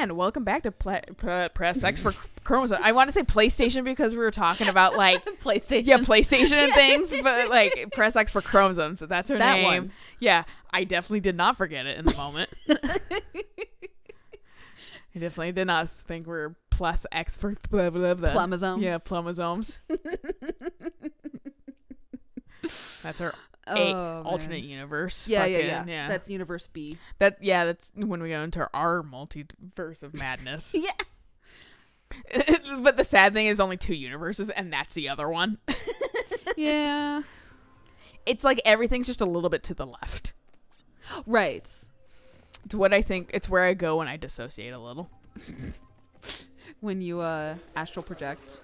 And welcome back to pla- Press X for Chromosome. I want to say PlayStation because we were talking about like PlayStation. yeah, PlayStation and things, but like Press X for Chromosome. So that's her That name. one. Yeah, I definitely did not forget it in the moment. I definitely did not think we are plus X for blah blah blah. Plumosomes. Yeah, plumosomes. that's her Oh, a- man. alternate universe. Yeah, yeah, fucking- yeah, That's Universe B. that. Yeah, that's when we go into our multiverse of madness. Yeah. but the sad thing is only two universes, and that's the other one. yeah. It's like everything's just a little bit to the left. Right. It's what I think. It's where I go when I dissociate a little. When you uh astral project.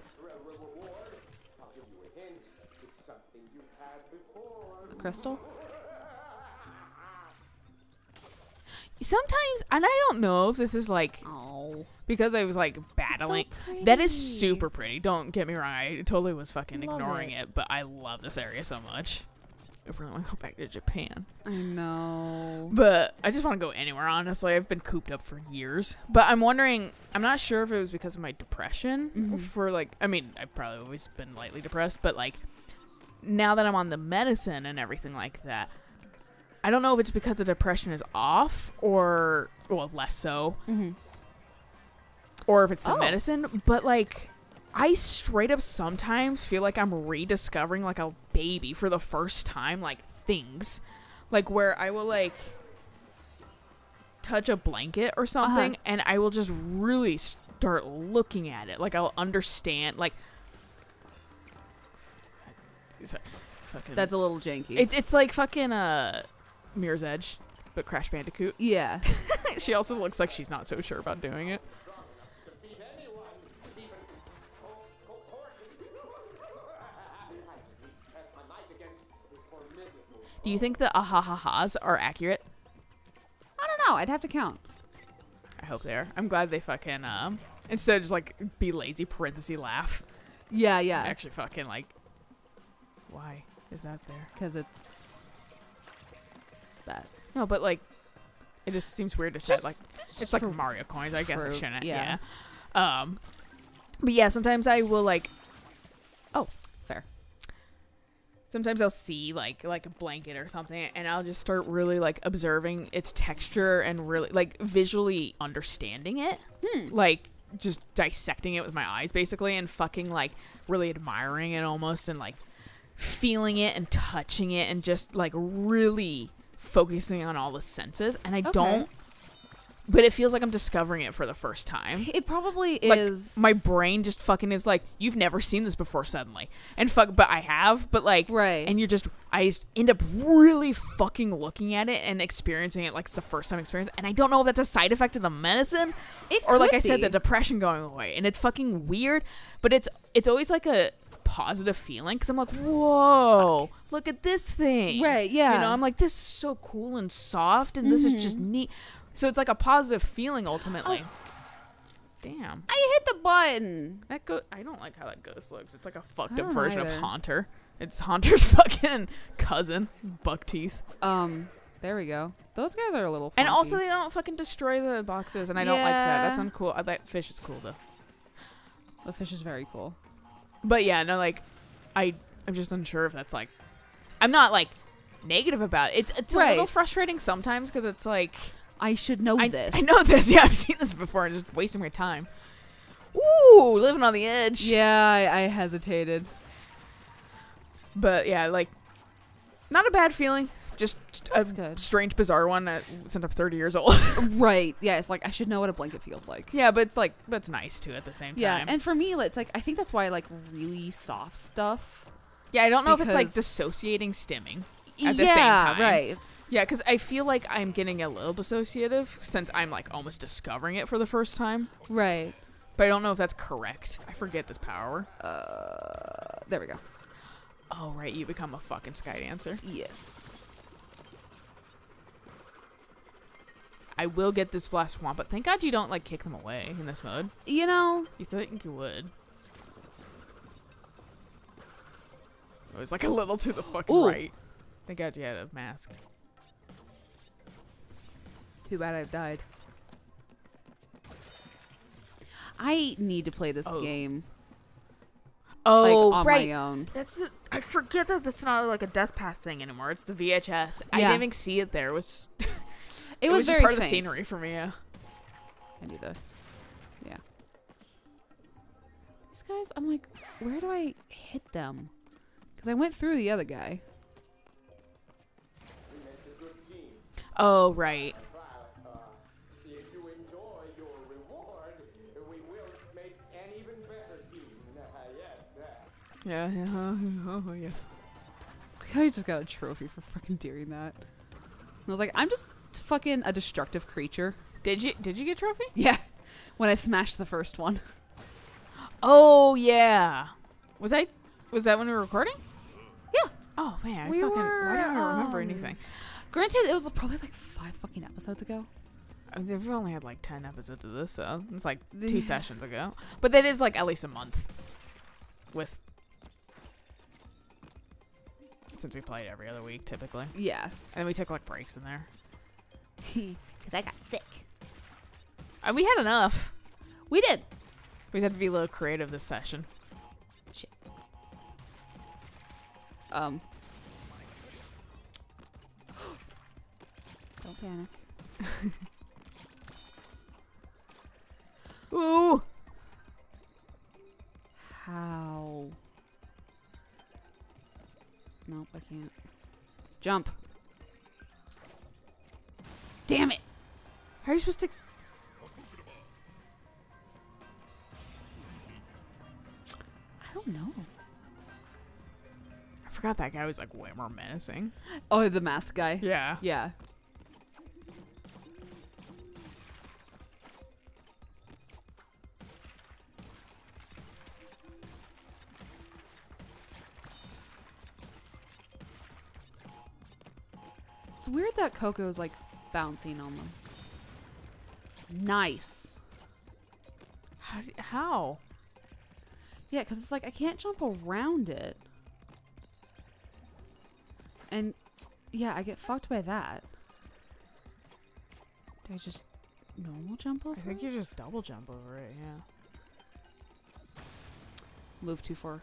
Crystal? Sometimes, and I don't know if this is like Oh. because I was like battling. So That is super pretty. Don't get me wrong. I totally was fucking Love ignoring it. it. but I love this area so much. I really want to go back to Japan. I know. But I just want to go anywhere, honestly. I've been cooped up for years. But I'm wondering, I'm not sure if it was because of my depression Mhm. for like, I mean, I've probably always been lightly depressed, but like now that I'm on the medicine and everything like that, I don't know if it's because the depression is off or, well, less so, Mm-hmm. or if it's the Oh. medicine, but like I straight up sometimes feel like I'm rediscovering like a baby for the first time, like things. Like where I will like touch a blanket or something and I will just really start looking at it. Like I'll understand like Sorry, fucking- That's a little janky. it, it's like fucking uh Mirror's Edge, but Crash Bandicoot. yeah. she also looks like she's not so sure about doing it. Do you think the ahahahas are accurate? I don't know. I'd have to count. I hope they are. I'm glad they fucking um instead of just like be lazy parenthesis laugh. Yeah, yeah. Actually fucking like why is that there? Because it's that. No, but like it just seems weird to say Just- like it's it's like Mario coins. I guess I shouldn't. yeah. Yeah. Um, but yeah, sometimes I will like. Oh, Fair. Sometimes I'll see like like a blanket or something, and I'll just start really like observing its texture and really like visually understanding it, Hmm. like just dissecting it with my eyes basically, and fucking like really admiring it almost, and like feeling it and touching it, and just like really focusing on all the senses. And I Okay. don't. But it feels like I'm discovering it for the first time It probably like is. my brain just fucking is like you've never seen this before suddenly and fuck but i have but like Right. and you're just i just end up really fucking looking at it and experiencing it like it's the first time experience and i don't know if that's a side effect of the medicine It or like i said the depression going away and it's fucking weird but it's it's always like a positive feeling because i'm like whoa look at this thing Right, yeah. you know i'm like this is so cool and soft and this is just Mhm. neat so it's like a positive feeling ultimately Oh. damn I hit the button. that go I don't like how that ghost looks. It's like a fucked up version either. of Haunter. It's Haunter's fucking cousin, buck teeth. Um, there we go. Those guys are a little. And also they don't fucking destroy the boxes and I don't like that. That's uncool. Uh, that fish is cool though. the fish is very cool. But yeah, no like I I'm just unsure if that's like I'm not like negative about it. It's it's a little frustrating sometimes cuz it's like I should know I, this. I know this. Yeah, I've seen this before and just wasting my time. Ooh, living on the edge. Yeah, I, I hesitated. But yeah, like not a bad feeling. Just That's a good. strange, bizarre one uh, since I'm 30 years old. right. Yeah. It's like I should know what a blanket feels like. yeah, but it's like, but it's nice too at the same time. Yeah, and for me, it's like I think that's why I like really soft stuff. yeah, I don't know if it's like dissociating stimming. At the yeah, same time. right. Yeah, because I feel like I'm getting a little dissociative since I'm like almost discovering it for the first time. Right. But I don't know if that's correct. I forget this power. Uh, there we go. Oh, right. You become a fucking sky dancer. Yes. I will get this last one, but thank God you don't like kick them away in this mode. You know, You think you would. Oh, it was like a little to the fucking Ooh. right. Thank God you had a mask. too bad I've died. I need to play this Oh. game Oh, like on right. my own. That's the, I forget that that's not like a Death Path thing anymore. It's the VHS. I didn't even see it there. It was It, was, just very part of the scenery for me. Yeah. I do the, yeah. These guys, I'm like, where do I hit them? Because I went through the other guy. Oh right. If you enjoy your reward, we will make an even better team. yes, Yeah. yeah. Oh yes. I just got a trophy for fucking doing that. I was like, I'm just fucking a destructive creature. Did you did you get trophy? Yeah. When I smashed the first one. Oh yeah. Was I was that when we were recording? Yeah. Oh man, I We fucking were, why don't I remember um, anything? Granted, it was probably like five fucking episodes ago. I mean, They've only had like ten episodes of this, so it's like two sessions ago. But that is like at least a month. With since we played every other week typically, Yeah. and we took like breaks in there. Because I got sick. And we had enough. We did. We just had to be a little creative this session. Shit. Um. Don't panic. Ooh. How? Nope, I can't. Jump. Damn it. How are you supposed to? I don't know. I forgot that guy was like way more menacing. Oh, the mask guy. Yeah. Yeah. It's weird that Coco's like bouncing on them. Nice. How? do- How? Yeah, because it's like I can't jump around it. And yeah, I get fucked by that. Do I just normal jump over? I think it? you just double jump over it. Yeah. move too far.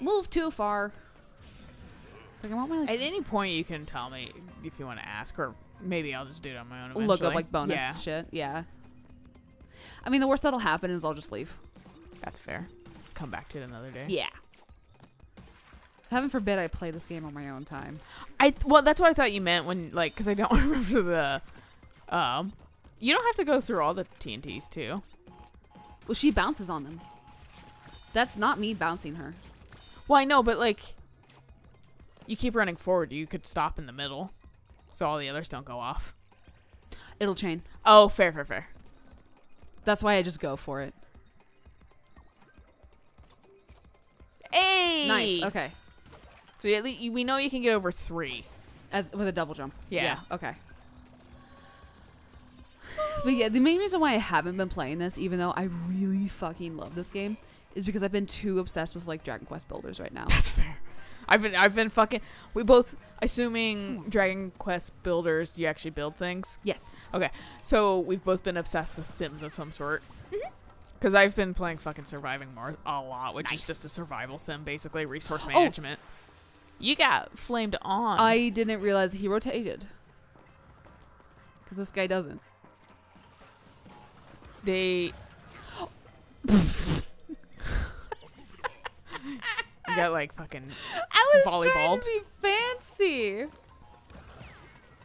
Move too far. It's like I want my like At any point, you can tell me if you want to ask, or maybe I'll just do it on my own. Eventually. look up like bonus Yeah, shit. Yeah. I mean, the worst that'll happen is I'll just leave. that's fair. Come back to it another day. Yeah. So heaven forbid I play this game on my own time. I well, that's what I thought you meant when like, because I don't remember the. Um, you don't have to go through all the TNTs too. Well, she bounces on them. That's not me bouncing her. Well, I know, but like, you keep running forward. You could stop in the middle, so all the others don't go off. It'll chain. Oh, fair, fair, fair. That's why I just go for it. Hey, Nice. Okay. So at least we know you can get over three. As with a double jump. Yeah. Okay. But yeah, the main reason why I haven't been playing this, even though I really fucking love this game, is because I've been too obsessed with like Dragon Quest builders right now. That's fair. I've been I've been fucking. We both assuming Dragon Quest builders. You actually build things. yes. Okay, so we've both been obsessed with Sims of some sort. Mm-hmm. Because I've been playing fucking Surviving Mars a lot, which is just a survival sim, basically resource management. Oh. management. You got flamed on. I didn't realize he rotated. Because this guy doesn't. they. you got like fucking. I was trying trying to be fancy.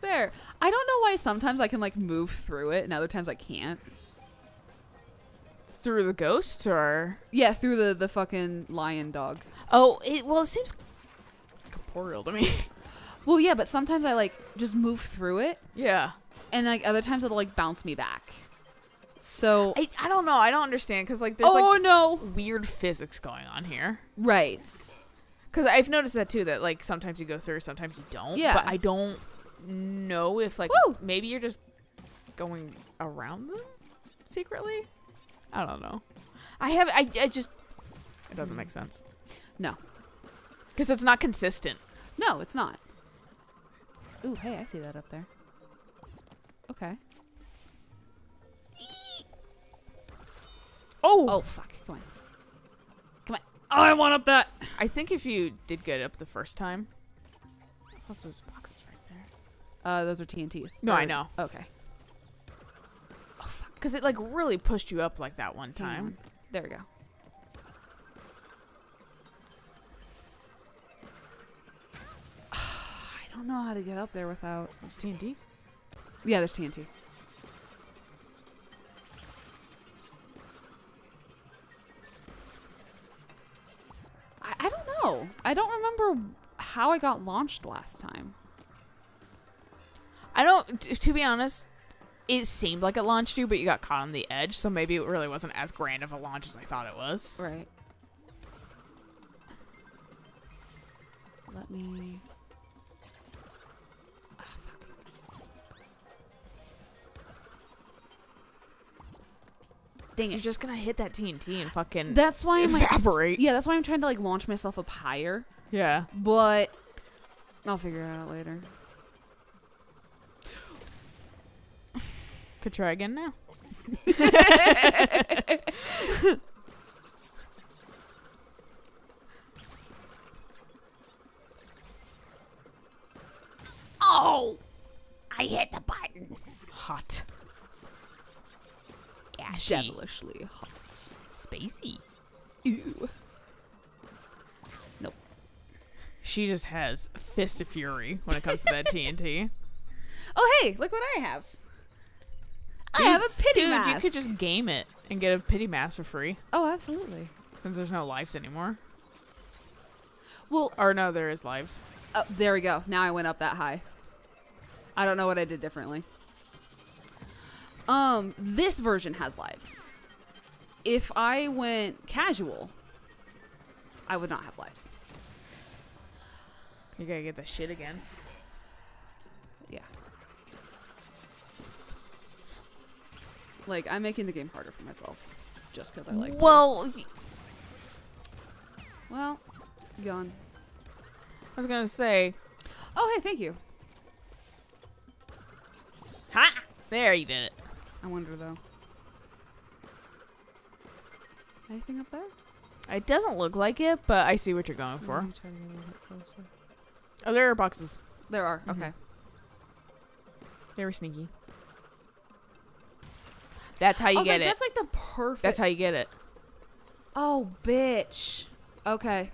There. I don't know why sometimes I can like move through it and other times I can't. Through the ghosts, or Yeah, through the the fucking lion dog. oh, it well, it seems corporeal to me. Well, yeah, but sometimes I like just move through it yeah, and like other times it'll like bounce me back. So I, I don't know. I don't understand because like there's Oh like no. weird physics going on here. Right. Because I've noticed that too. That like sometimes you go through, sometimes you don't. Yeah. But I don't know if like Woo! maybe you're just going around them secretly. I don't know. I have. I, I just. It doesn't make sense. No. Because it's not consistent. No, it's not. Ooh, hey, I see that up there. Okay. Oh, Oh fuck! Come on, come on! Oh, I want up that. I think if you did get up the first time. What's those boxes right there? Uh, those are TNTs. No, I know. Okay. Oh, fuck. Because it like really pushed you up like that one time. on. There we go. I don't know how to get up there without. It's TNT. Yeah, there's TNT. Remember how I got launched last time. I don't. To be honest, it seemed like it launched you, but you got caught on the edge, so maybe it really wasn't as grand of a launch as I thought it was. Right. Let me. Ah, fuck. Dang So you're just gonna hit that TNT and fucking That's why I'm like. evaporate. Yeah, that's why I'm trying to like launch myself up higher. Yeah. But I'll figure it out later. Could try again now. Oh! I hit the button. Hot. Ashy. Devilishly hot. Spacey. Ew. She just has fist of fury when it comes to that TNT. Oh hey, look what I have. I Dude- have a pity Dude, mask. you could just game it and get a pity mask for free Oh, absolutely. since there's no lives anymore. Well, Or no, there is lives. uh, there we go. Now I went up that high. I don't know what I did differently. Um, this version has lives. If I went casual, I would not have lives. You gotta get the shit again. Yeah. Like I'm making the game harder for myself, just because I like. to. well, y- well, gone. I was gonna say, Oh hey, thank you. ha! There, you did it. I wonder though. Anything up there? It doesn't look like it, but I see what you're going for. Oh, there are boxes. There are. Mhm. Okay. They were sneaky. That's how you get like, it. That's like the perfect. That's how you get it. Oh, bitch. Okay.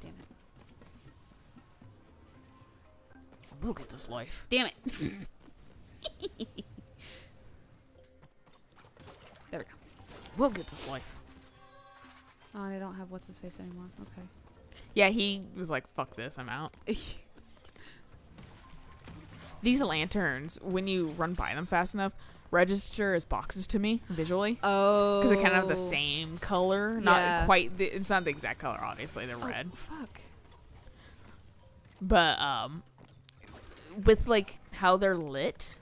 Damn it. We'll get this life. Damn it. there we go. We'll get this life. Oh, and I don't have what's his face anymore. Okay. Yeah, he was like, "Fuck this, I'm out." These lanterns, when you run by them fast enough, register as boxes to me visually oh. because they kind of have the same color. Not Yeah. quite. The, it's not the exact color, obviously. They're Oh, red, fuck. but um, with like how they're lit,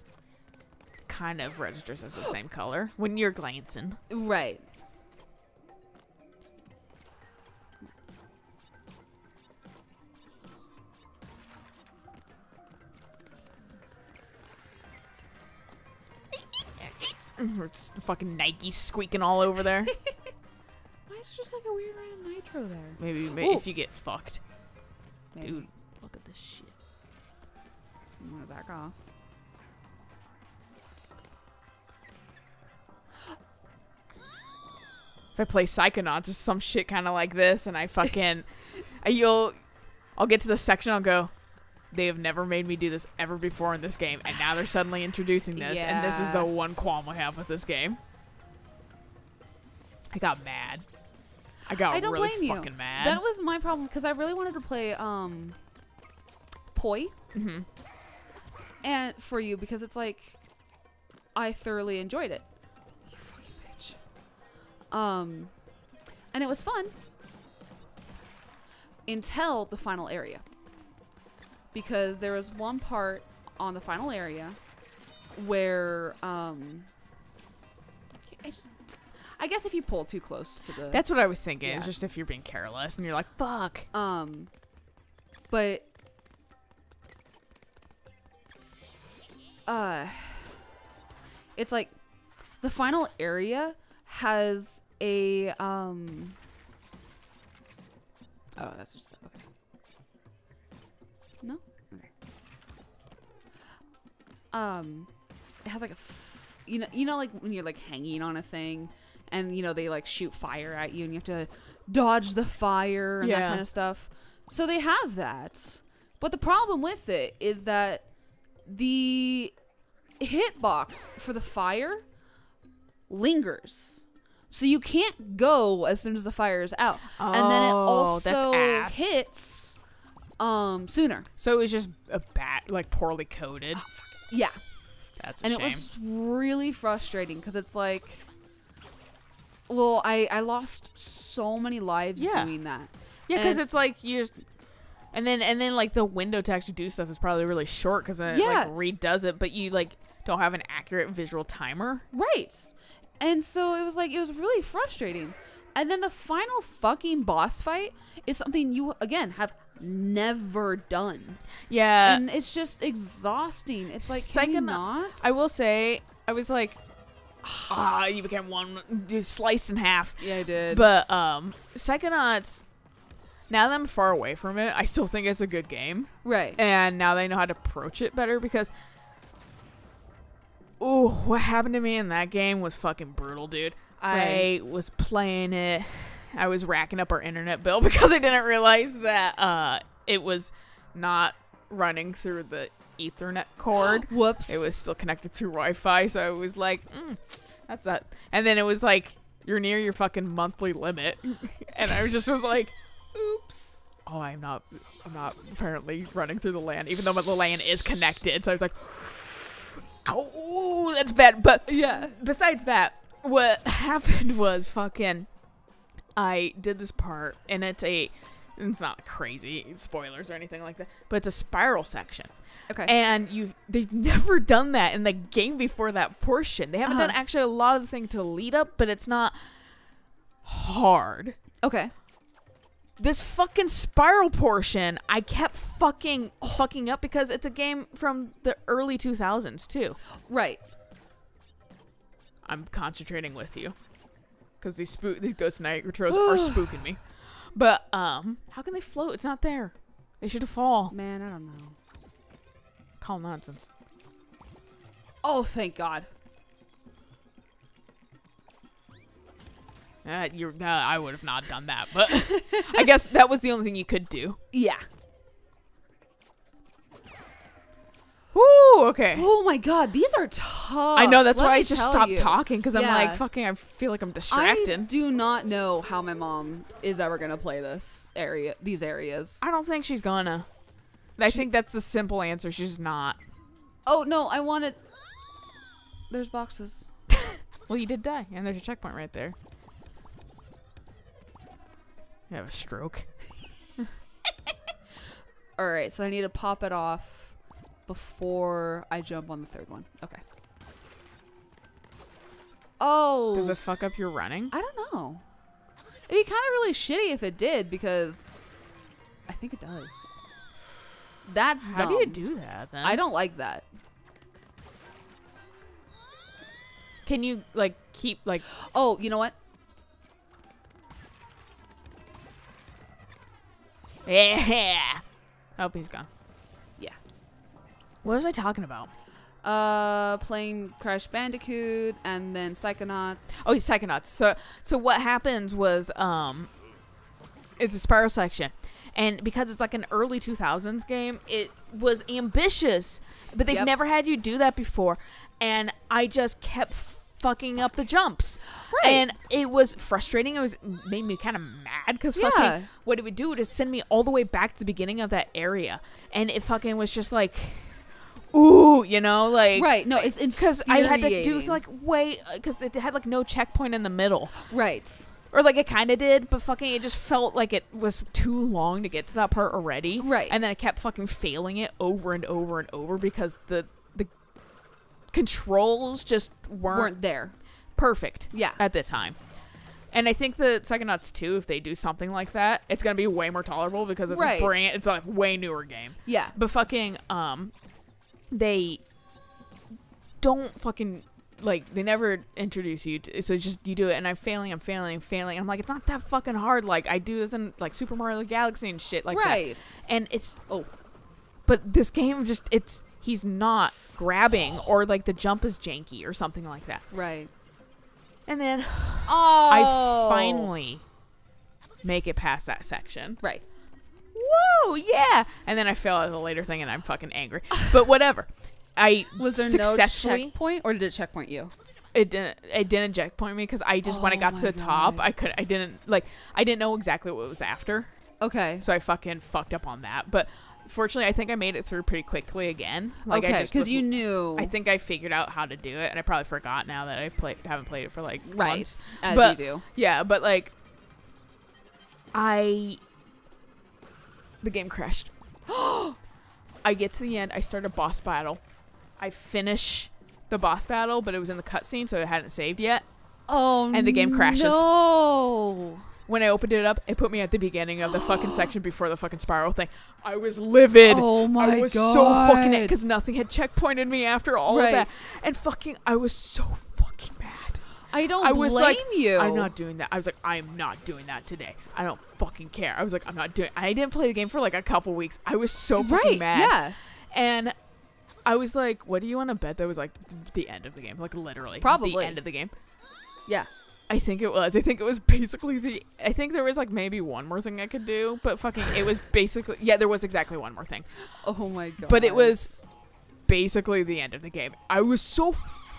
kind of registers as the same color when you're glancing. Right. fucking Nike squeaking all over there. Why is there just like a weird random nitro there? Maybe, maybe if you get fucked, Maybe. dude. Look at this shit. I'm gonna back off. if I play Psychonauts or some shit kind of like this, and I fucking, you'll, I'll get to the section, I'll go. They have never made me do this ever before in this game, and now they're suddenly introducing this, and this is the one qualm I have with this game. I got mad. I got I don't really blame you. fucking mad. That was my problem because I really wanted to play um Poi mm-hmm. and for you because it's like I thoroughly enjoyed it. You fucking bitch. Um and it was fun until the final area. Because there was one part on the final area where um I just I guess if you pull too close to the That's what I was thinking. It's just if you're being careless and you're like, fuck. Um, but uh, it's like the final area has a um. Oh, that's just okay. No. Okay. Um, it has like a, f- you know, you know, like when you're like hanging on a thing, and you know they like shoot fire at you, and you have to dodge the fire and that kind of stuff. So they have that, but the problem with it is that the hitbox for the fire lingers. So you can't go as soon as the fire is out. and then it Oh, also hits um sooner. So it was just a bat, like poorly coded. Oh, Yeah. That's a and shame. it was really frustrating because it's like well, I I lost so many lives Yeah. doing that. yeah, because it's like you just. And then, and then, like the window to actually do stuff is probably really short because it Yeah. like redoes it, but you like don't have an accurate visual timer. Right. And so it was like it was really frustrating. And then the final fucking boss fight is something you again have never done. Yeah, and it's just exhausting. It's like we not? I will say, I was like, ah, you became one, you sliced in half. Yeah, I did. But um, Psychonauts. Now that I'm far away from it, I still think it's a good game, right. and now that I know how to approach it better because. Ooh, what happened to me in that game was fucking brutal, dude. I was playing it. I was racking up our internet bill because I didn't realize that uh, it was not running through the Ethernet cord. Whoops. It was still connected through Wi-Fi, so I was like, mm, "That's that." And then it was like, "You're near your fucking monthly limit," and I just was like, "Oops." Oh, I'm not. I'm not apparently running through the LAN, even though the LAN is connected. So I was like, "Oh, that's bad." But yeah. besides that, what happened was fucking. I did this part, and it's a. It's not crazy spoilers or anything like that, but it's a spiral section Okay. and you've they've never done that in the game before that portion. They haven't done Uh-huh. actually a lot of the thing to lead up, but it's not hard. okay. This fucking spiral portion, I kept fucking fucking up because it's a game from the early 2000s too. Right. I'm concentrating with you because these spook these ghost nitros are spooking me. But um, how can they float? It's not there. They should fall. Man, I don't know. Call nonsense. Oh, thank God. Uh, you're, uh, I would have not done that, but I guess that was the only thing you could do. Yeah. Woo, okay. Oh my God, these are tough. I know that's Let why I just stopped you. talking because I'm like, fucking, I feel like I'm distracted. I do not know how my mom is ever gonna play this area, these areas. I, don't think she's gonna. I She- think that's the simple answer. She's not. Oh no, I wanted. There's boxes. Well, you did die, and there's a checkpoint right there. You have a stroke. All right, so I need to pop it off before I jump on the third one. Okay. Oh. Does it fuck up your running? I don't know. It'd be kind of really shitty if it did because I think it does. That's How do you do that then? I don't like that. Can you like keep like? Oh, you know what? Yeah. Oh, he's gone. Yeah. What was I talking about? Uh, playing Crash Bandicoot and then Psychonauts. Oh, he's Psychonauts. So, so what happens was, um, it's a spiral section, and because it's like an early 2000s game, it was ambitious, but they've Yep. never had you do that before, and I just kept fucking up the jumps, Right. and it was frustrating. It was made me kind of mad because Yeah. fucking what it would do is send me all the way back to the beginning of that area, and it fucking was just like. Ooh, you know, like right. No, it's because I had to do like way because it had like no checkpoint in the middle, right. or like it kind of did, but fucking it just felt like it was too long to get to that part already. Right. and then I kept fucking failing it over and over and over because the the controls just weren't, Weren't there. perfect. Yeah. at the time. And I think the Psychonauts 2, if they do something like that, it's gonna be way more tolerable because it's Right. a brand, it's a way newer game. Yeah. But fucking um they don't fucking like they never introduce you to so it's just you do it and I'm failing, I'm failing, I'm failing. I'm like, it's not that fucking hard. Like I do this in like Super Mario Galaxy and shit like that. right. And it's oh but this game just it's he's not grabbing or like the jump is janky or something like that. right. And then Oh. I finally make it past that section. Right. Whoa, yeah. And then I fail at the later thing and I'm fucking angry. But whatever. I Was there successfully no checkpoint, or did it checkpoint you? it didn't it didn't checkpoint me because I just when I Oh got to the top I could I didn't like I didn't know exactly what it was after. Okay. So I fucking fucked up on that. But fortunately I think I made it through pretty quickly again. Like I okay, just because you knew. I think I figured out how to do it and I probably forgot now that I've played haven't played it for like right months. as but- you do. Yeah, but like I the game crashed. I get to the end, I start a boss battle. I finish the boss battle, but it was in the cutscene, so it hadn't saved yet. Oh, And the game crashes. No. When I opened it up, it put me at the beginning of the fucking section before the fucking spiral thing. I was livid. Oh my god! I was god. so fucking it because nothing had checkpointed me after all Right. of that, and fucking I was so. I don't I was blame like, you. I'm not doing that. I was like, I'm not doing that today. I don't fucking care. I was like, I'm not doing. I didn't play the game for like a couple weeks. I was so fucking right. mad. Yeah. And I was like, what do you want to bet that was like the end of the game? Like literally, Probably. the end of the game. Yeah. I think it was. I think it was basically the. I think there was like maybe one more thing I could do, but fucking, it was basically. Yeah, there was exactly one more thing, Oh my god. but it was basically the end of the game. I was so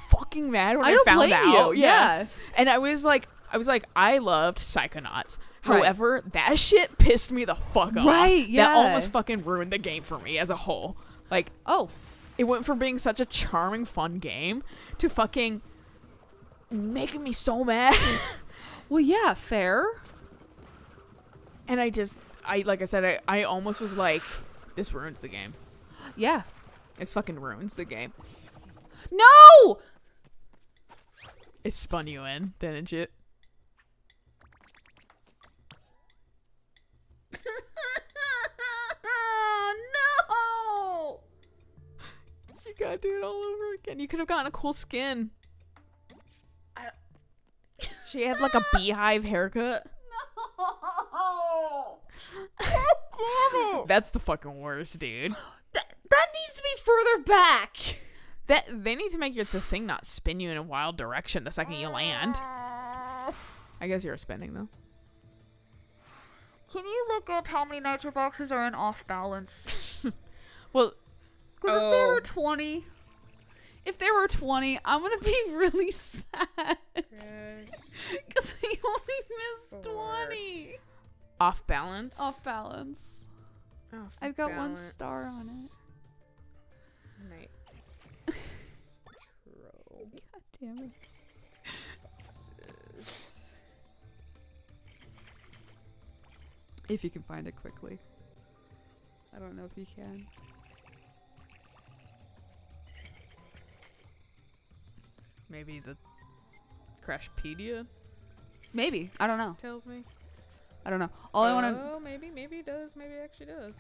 fucking mad when I, I found out. you. Yeah. And I was like, I was like, I loved Psychonauts. Right. However, that shit pissed me the fuck off. Right, yeah. That almost fucking ruined the game for me as a whole. Like, Oh. it went from being such a charming, fun game to fucking making me so mad. Well, yeah. Fair. and I just, I like I said, I, I almost was like, this ruins the game. Yeah. This fucking ruins the game. No. It spun you in, didn't it? no. You gotta do it all over again. You could have gotten a cool skin. She had like a beehive haircut. No. God damn it! That's the fucking worst, dude. That, that needs to be further back. That they need to make your the thing not spin you in a wild direction the second you land. I guess you're spinning though. Can you look up how many nitro boxes are in off balance? Well, Because if there Oh. were 20, if there were 20, I'm going to be really sad. Because I only missed Four. 20 off balance. off balance. Off I've got one star on it. Night. Damn it. If you can find it quickly. I don't know if you can. Maybe the Crashpedia Maybe. I don't know. tells me. I don't know. All I want to. Oh, maybe, maybe it does. Maybe it actually does.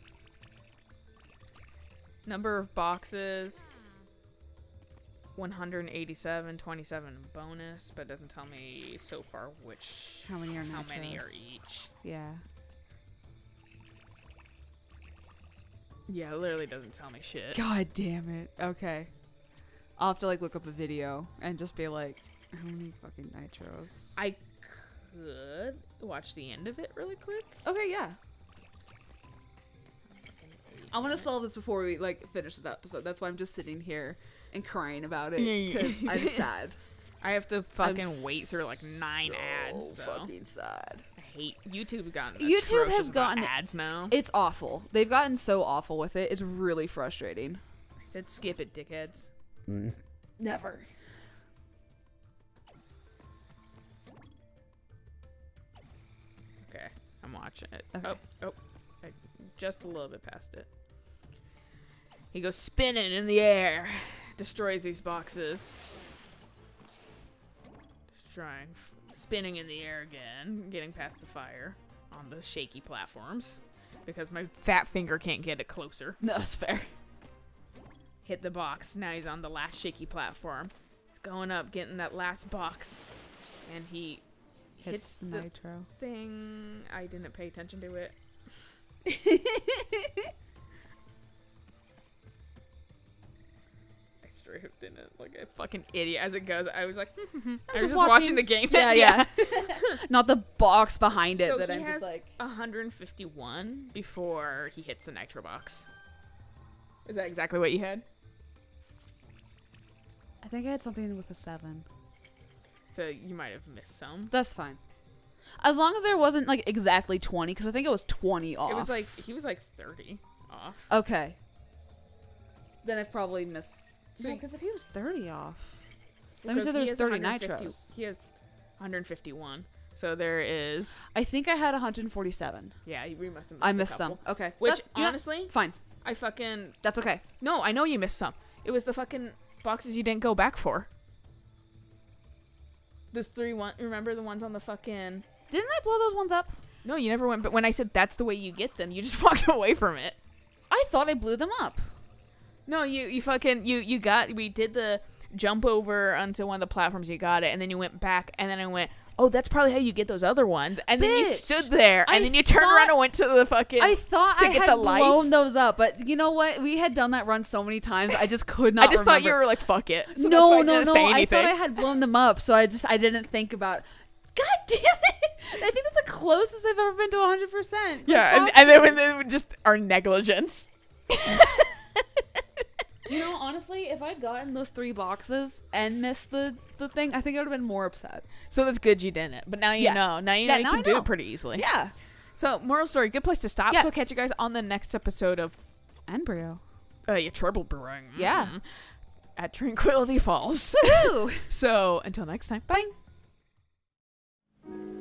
Number of boxes. 187, 27 bonus, but doesn't tell me so far which How many are how many are each. Yeah. Yeah, it literally doesn't tell me shit. God damn it. Okay. I'll have to like look up a video and just be like, how many fucking nitros? I could watch the end of it really quick. okay, yeah. I want to solve this before we like finish this episode. That's why I'm just sitting here and crying about it Yeah, yeah. because I'm sad. I have to I'm fucking wait through like nine so ads though. fucking sad. I hate YouTube. Gotten YouTube has gotten- ads now. It's awful. They've gotten so awful with it. It's really frustrating. I said skip it, dickheads. Mm. Never. Okay, I'm watching it. Okay. Oh, oh, I, just a little bit past it. He goes spinning in the air, destroys these boxes. Destroying, f- spinning in the air again, getting past the fire on the shaky platforms because my fat finger can't get it closer. No, that's fair. Hit the box. Now he's on the last shaky platform. He's going up, getting that last box, and he hits the nitro. thing. I didn't pay attention to it. straight up didn't like a fucking idiot as it goes. I was like, I was just just watching. the game. Yeah, yeah. Not the box behind it So that he I'm has just like. 151 before he hits the nitro box. Is that exactly what you had? I think I had something with a seven. So you might have missed some. That's fine. As long as there wasn't like exactly 20, because I think it was 20 off. It was like he was like 30 off. Okay. Then I've probably missed. So because if he was 30 off. Let me say he there was 30 150 nitros. He has 151. So there is. I think I had 147. Yeah, we must have. Missed I missed some. Okay. Which That's- know, honestly, fine. I fucking That's okay. no. I know you missed some. It was the fucking boxes you didn't go back for. Those three one. Remember the ones on the fucking. Didn't I blow those ones up? No, you never went. But when I said that's the way you get them, you just walked away from it. I thought I blew them up. No, you you fucking you you got. We did the jump over onto one of the platforms. You got it, and then you went back, and then I went. Oh, that's probably how you get those other ones. And then you stood there, and I then you turned around and went to the fucking. I thought to I get had the life? blown those up, but you know what? We had done that run so many times, I just could not. I just thought you were like, fuck it. So no, no, no. I thought I had blown them up, so I just I didn't think about. God damn it! I think that's the closest I've ever been to 100. percent Yeah, and, and then when they just our negligence. you know, honestly, if I'd gotten those three boxes and missed the the thing, I think I would have been more upset. So that's good you didn't. But now you Yeah. know. Now you Yeah, know you can do it pretty easily. Yeah, So moral story, good place to stop. So Yes. catch you guys on the next episode of embryo. uh yeah, Trouble Brewing. Yeah. Mm. At Tranquility Falls. So until next time. Bye. Bye.